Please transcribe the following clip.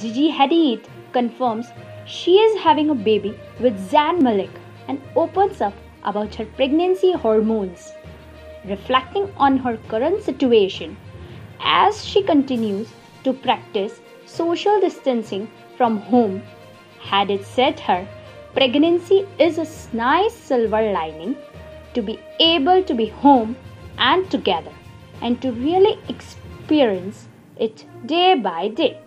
Gigi Hadid confirms she is having a baby with Zayn Malik and opens up about her pregnancy hormones, reflecting on her current situation as she continues to practice social distancing from home. Hadid said her pregnancy is a nice silver lining to be able to be home and together and to really experience it day by day.